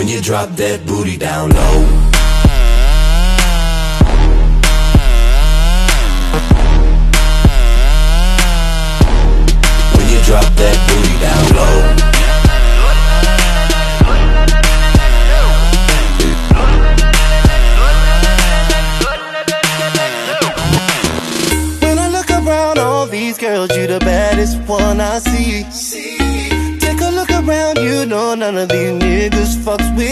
when you drop that booty down low. When you drop that booty down low. When I look around all these girls, you the baddest one I see. Around, you. Know none of these niggas fucks with